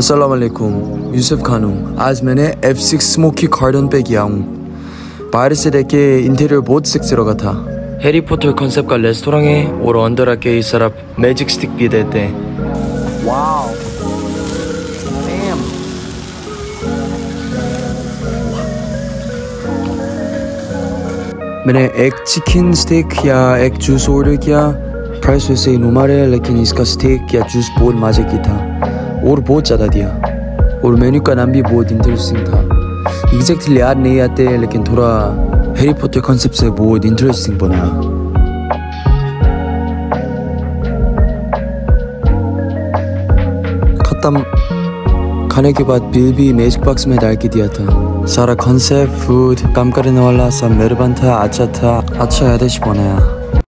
अस्सलाम वालेकुम यूसुफ खान हूँ आज मैंने F6 स्मोकी कार्डन पे किया हूँ। बाहर से देखे इंटीरियर बहुत सेक्सी लगा था। हैरी कॉन्सेप्ट का रेस्टोरेंट है और अंदर आके इस तरफ़ मैजिक स्टिक भी देते हैं। Wow. मैंने एक चिकन स्टेक या एक जूस ऑर्डर किया। प्राइस वैसे ही नुमा है लेकिन इसका स्टेक या जूस बहुत मज़े की था। और बहुत ज़्यादा दिया। और मेन्यू का नाम भी बहुत इंटरेस्टिंग था। एग्जैक्टली याद नहीं आते, लेकिन थोड़ा हैरी पॉटर कॉन्सेप्ट से बहुत इंटरेस्टिंग बनाया खत्म। खाने के बाद बिल भी मैजिक बॉक्स में डाल के दिया था। सारा कॉन्सेप्ट फ़ूड काम करने वाला सब मेहरबान था अच्छा था अच्छा यादेश बनाया।